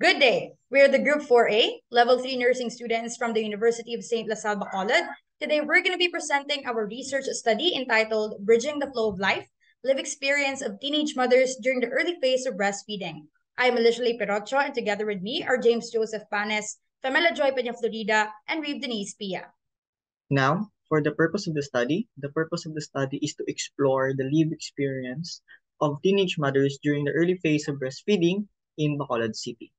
Good day. We are the Group 4A, Level 3 nursing students from the University of St. La Salle Bacolod. Today, we're going to be presenting our research study entitled Bridging the Flow of Life, Live Experience of Teenage Mothers During the Early Phase of Breastfeeding. I am Ellisha Perocho, and together with me are James Joseph Panes, Phamela Joy Peñaflorida, and Reve Denize Pia. Now, for the purpose of the study, the purpose of the study is to explore the live experience of teenage mothers during the early phase of breastfeeding in Bacolod City.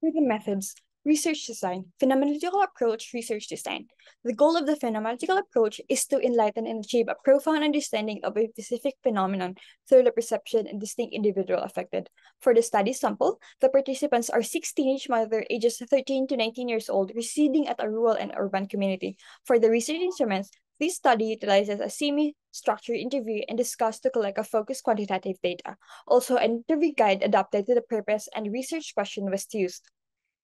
Treatment methods, research design, phenomenological approach, research design. The goal of the phenomenological approach is to enlighten and achieve a profound understanding of a specific phenomenon through the perception and distinct individual affected. For the study sample, the participants are six teenage mothers ages 13 to 19 years old residing at a rural and urban community. For the research instruments, this study utilizes a semi-structured interview and discussed to collect a focused quantitative data. Also, an interview guide adapted to the purpose and research question was used.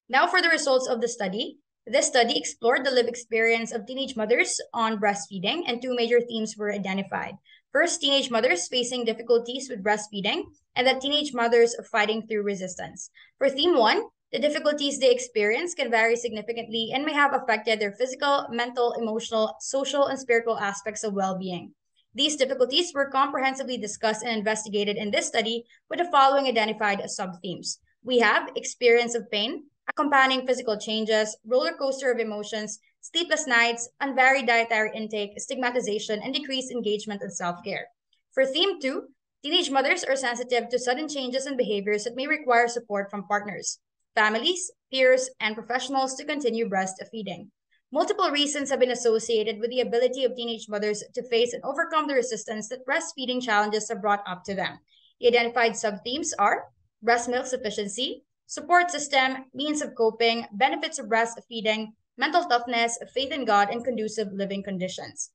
Now for the results of the study. This study explored the lived experience of teenage mothers on breastfeeding, and two major themes were identified. First, teenage mothers facing difficulties with breastfeeding, and that teenage mothers fighting through resistance. For theme one, the difficulties they experience can vary significantly and may have affected their physical, mental, emotional, social, and spiritual aspects of well being. These difficulties were comprehensively discussed and investigated in this study with the following identified sub themes. We have experience of pain, accompanying physical changes, roller coaster of emotions, sleepless nights, unvaried dietary intake, stigmatization, and decreased engagement and self care. For theme two, teenage mothers are sensitive to sudden changes in behaviors that may require support from partners families, peers, and professionals to continue breastfeeding. Multiple reasons have been associated with the ability of teenage mothers to face and overcome the resistance that breastfeeding challenges have brought up to them. The identified subthemes are breast milk sufficiency, support system, means of coping, benefits of breastfeeding, mental toughness, faith in God, and conducive living conditions.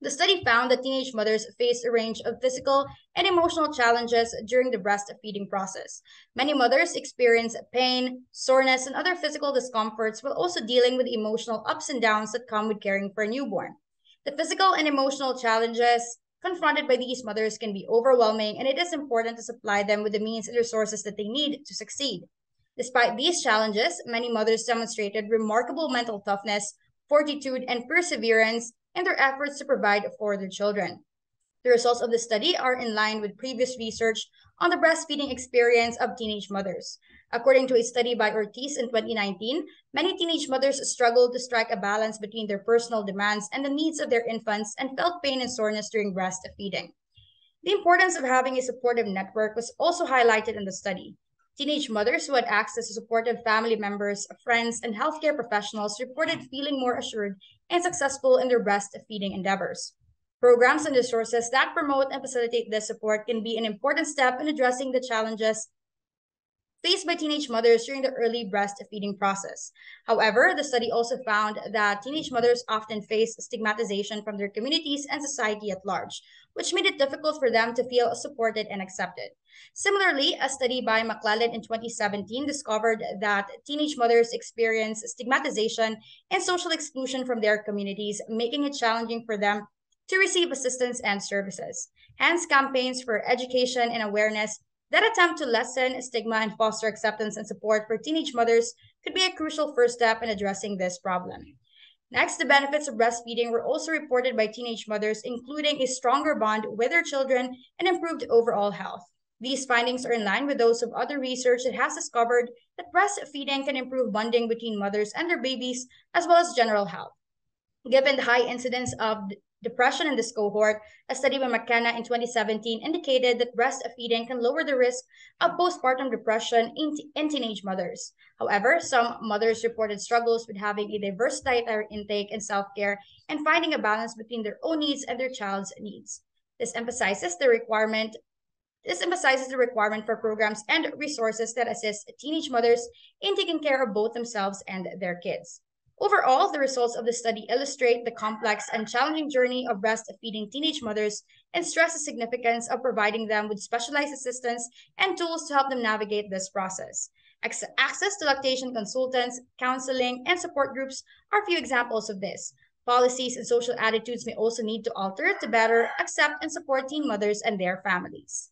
The study found that teenage mothers face a range of physical and emotional challenges during the breastfeeding process. Many mothers experience pain, soreness, and other physical discomforts while also dealing with emotional ups and downs that come with caring for a newborn. The physical and emotional challenges confronted by these mothers can be overwhelming, and it is important to supply them with the means and resources that they need to succeed. Despite these challenges, many mothers demonstrated remarkable mental toughness, fortitude, and perseverance and their efforts to provide for their children. The results of the study are in line with previous research on the breastfeeding experience of teenage mothers. According to a study by Ortiz in 2019, many teenage mothers struggled to strike a balance between their personal demands and the needs of their infants and felt pain and soreness during breastfeeding. The importance of having a supportive network was also highlighted in the study. Teenage mothers who had access to supportive family members, friends, and healthcare professionals reported feeling more assured and successful in their breastfeeding endeavors. Programs and resources that promote and facilitate this support can be an important step in addressing the challenges faced by teenage mothers during the early breastfeeding process. However, the study also found that teenage mothers often face stigmatization from their communities and society at large, which made it difficult for them to feel supported and accepted. Similarly, a study by McClellan in 2017 discovered that teenage mothers experience stigmatization and social exclusion from their communities, making it challenging for them to receive assistance and services. Hence, campaigns for education and awareness that attempt to lessen stigma and foster acceptance and support for teenage mothers could be a crucial first step in addressing this problem. Next, the benefits of breastfeeding were also reported by teenage mothers, including a stronger bond with their children and improved overall health. These findings are in line with those of other research that has discovered that breastfeeding can improve bonding between mothers and their babies, as well as general health. Given the high incidence of depression in this cohort, a study by McKenna in 2017 indicated that breastfeeding can lower the risk of postpartum depression in, in teenage mothers. However, some mothers reported struggles with having a diverse dietary intake and self-care and finding a balance between their own needs and their child's needs. This emphasizes the requirement this emphasizes the requirement for programs and resources that assist teenage mothers in taking care of both themselves and their kids. Overall, the results of the study illustrate the complex and challenging journey of breastfeeding teenage mothers and stress the significance of providing them with specialized assistance and tools to help them navigate this process. Access to lactation consultants, counseling, and support groups are a few examples of this. Policies and social attitudes may also need to alter to better accept and support teen mothers and their families.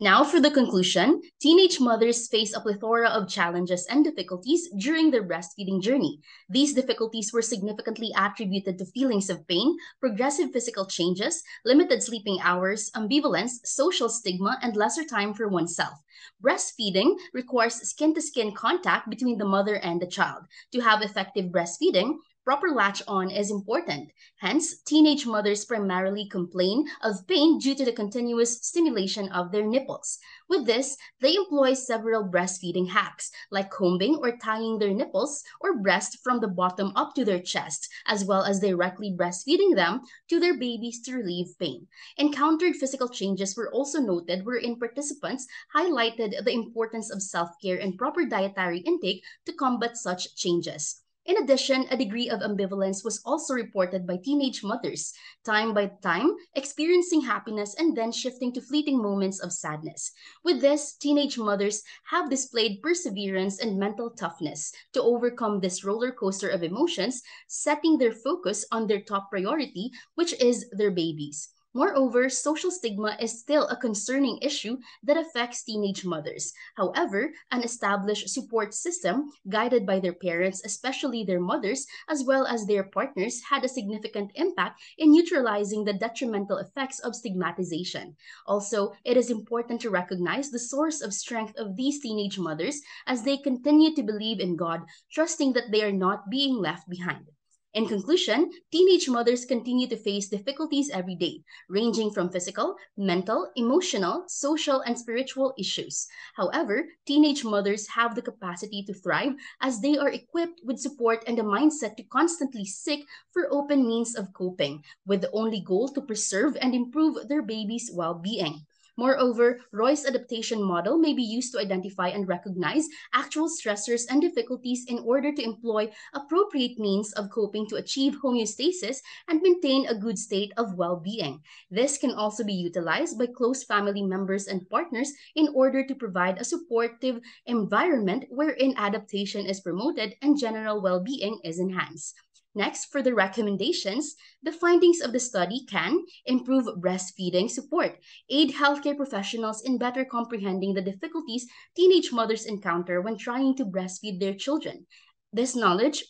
Now, for the conclusion, teenage mothers face a plethora of challenges and difficulties during their breastfeeding journey. These difficulties were significantly attributed to feelings of pain, progressive physical changes, limited sleeping hours, ambivalence, social stigma, and lesser time for oneself. Breastfeeding requires skin to skin contact between the mother and the child. To have effective breastfeeding, proper latch on is important. Hence, teenage mothers primarily complain of pain due to the continuous stimulation of their nipples. With this, they employ several breastfeeding hacks, like combing or tying their nipples or breast from the bottom up to their chest, as well as directly breastfeeding them to their babies to relieve pain. Encountered physical changes were also noted wherein participants highlighted the importance of self-care and proper dietary intake to combat such changes. In addition, a degree of ambivalence was also reported by teenage mothers, time by time experiencing happiness and then shifting to fleeting moments of sadness. With this, teenage mothers have displayed perseverance and mental toughness to overcome this roller coaster of emotions, setting their focus on their top priority, which is their babies. Moreover, social stigma is still a concerning issue that affects teenage mothers. However, an established support system guided by their parents, especially their mothers, as well as their partners, had a significant impact in neutralizing the detrimental effects of stigmatization. Also, it is important to recognize the source of strength of these teenage mothers as they continue to believe in God, trusting that they are not being left behind. In conclusion, teenage mothers continue to face difficulties every day, ranging from physical, mental, emotional, social, and spiritual issues. However, teenage mothers have the capacity to thrive as they are equipped with support and a mindset to constantly seek for open means of coping, with the only goal to preserve and improve their baby's well being. Moreover, Roy's adaptation model may be used to identify and recognize actual stressors and difficulties in order to employ appropriate means of coping to achieve homeostasis and maintain a good state of well-being. This can also be utilized by close family members and partners in order to provide a supportive environment wherein adaptation is promoted and general well-being is enhanced. Next, for the recommendations, the findings of the study can improve breastfeeding support, aid healthcare professionals in better comprehending the difficulties teenage mothers encounter when trying to breastfeed their children. This knowledge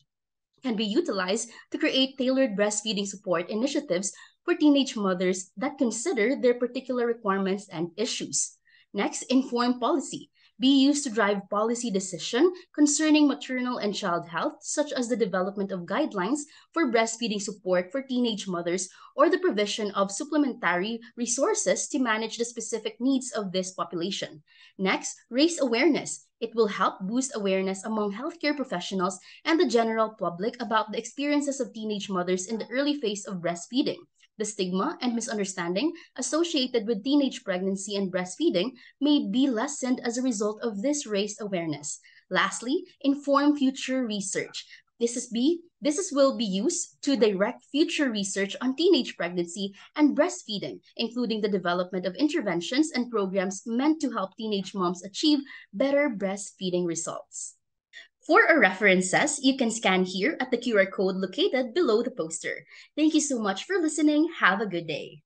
can be utilized to create tailored breastfeeding support initiatives for teenage mothers that consider their particular requirements and issues. Next, inform policy be used to drive policy decision concerning maternal and child health, such as the development of guidelines for breastfeeding support for teenage mothers or the provision of supplementary resources to manage the specific needs of this population. Next, raise awareness. It will help boost awareness among healthcare professionals and the general public about the experiences of teenage mothers in the early phase of breastfeeding. The stigma and misunderstanding associated with teenage pregnancy and breastfeeding may be lessened as a result of this raised awareness. Lastly, inform future research. This is B. This is, will be used to direct future research on teenage pregnancy and breastfeeding, including the development of interventions and programs meant to help teenage moms achieve better breastfeeding results. For our references, you can scan here at the QR code located below the poster. Thank you so much for listening. Have a good day.